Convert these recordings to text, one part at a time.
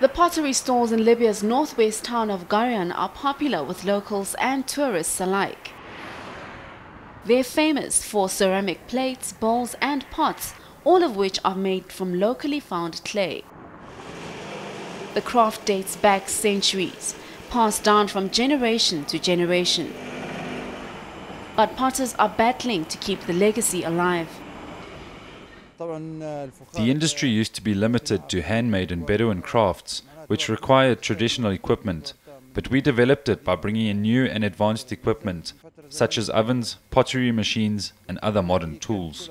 The pottery stores in Libya's northwest town of Gharyan are popular with locals and tourists alike. They're famous for ceramic plates, bowls and pots, all of which are made from locally found clay. The craft dates back centuries, passed down from generation to generation. But potters are battling to keep the legacy alive. The industry used to be limited to handmade and Bedouin crafts, which required traditional equipment, but we developed it by bringing in new and advanced equipment, such as ovens, pottery machines, and other modern tools.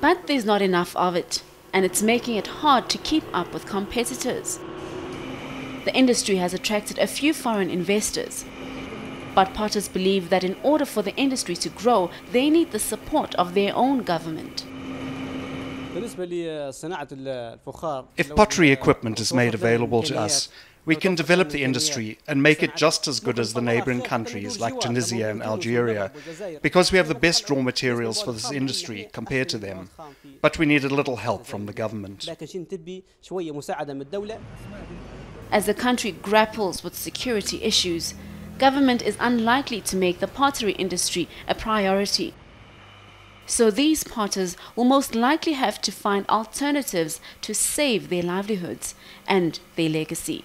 But there's not enough of it, and it's making it hard to keep up with competitors. The industry has attracted a few foreign investors, but potters believe that in order for the industry to grow, they need the support of their own government. If pottery equipment is made available to us, we can develop the industry and make it just as good as the neighboring countries like Tunisia and Algeria, because we have the best raw materials for this industry compared to them. But we need a little help from the government. As the country grapples with security issues, government is unlikely to make the pottery industry a priority. So these potters will most likely have to find alternatives to save their livelihoods and their legacy.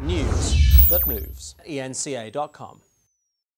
News that moves. ENCA.com.